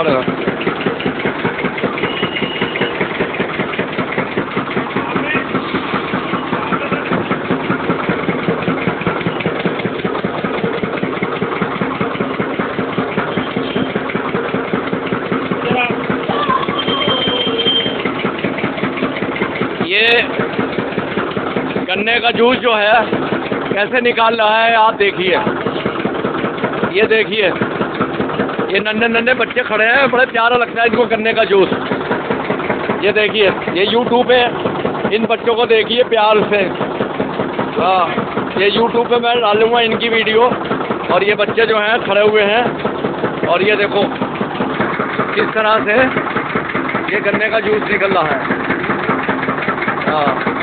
खड़े ये गन्ने का जूस जो है, कैसे निकाल रहा है, आप देखिए। ये देखिए। ये नन्हे नन्हे बच्चे खड़े हैं, बड़े प्यारा लगता है इनको गन्ने का जूस ये देखिए, ये यूट्यूब पे इन बच्चों को देखिए प्यार से। हाँ ये यूट्यूब पे मैं डालूँगा इनकी वीडियो, और ये बच्चे जो हैं, खड़े हुए हैं। और ये देखो, किस तरह से ये गन्ने का जूस निकल रहा है। हाँ।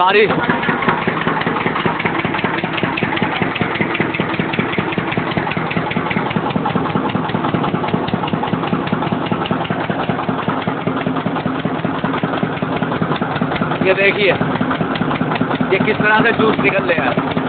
सारी। ये देखिए ये किस तरह से जूस निकल रहे हैं।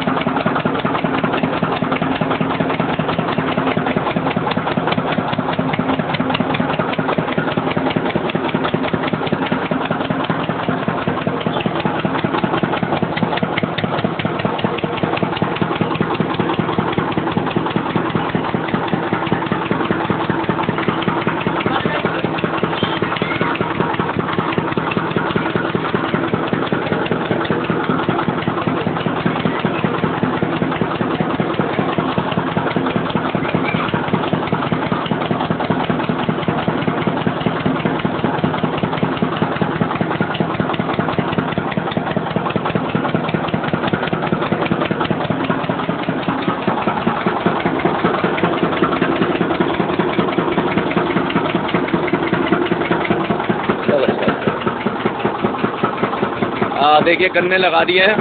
देखिए, गन्ने लगा दिए हैं।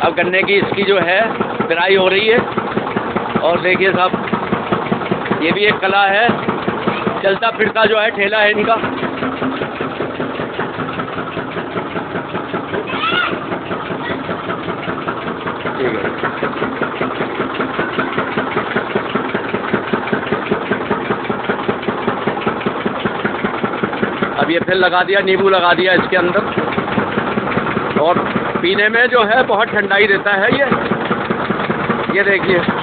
अब गन्ने की इसकी जो है, पिराई हो रही है। और देखिए साहब, ये भी एक कला है। चलता फिरता जो है, ठेला है इनका। अब ये फिर लगा दिया, नींबू लगा दिया इसके अंदर। और पीने में जो है बहुत ठंडाई देता है ये। ये देखिए।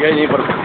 sigue.